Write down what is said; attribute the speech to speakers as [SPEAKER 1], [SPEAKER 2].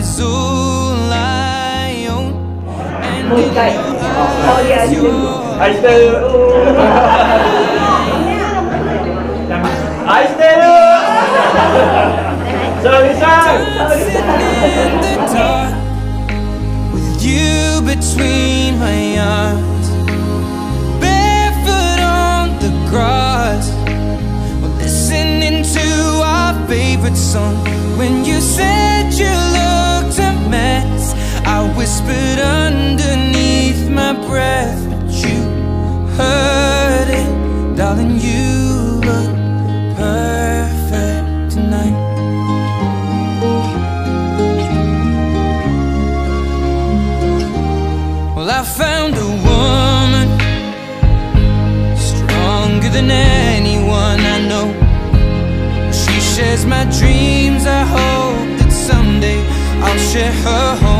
[SPEAKER 1] is all I own, and in your eyes, your
[SPEAKER 2] I stay Sorry, sorry.
[SPEAKER 1] With you between my arms, barefoot on the grass, listening to our favorite song. When you said found a woman Stronger than anyone I know. She shares my dreams. I hope that someday I'll share her home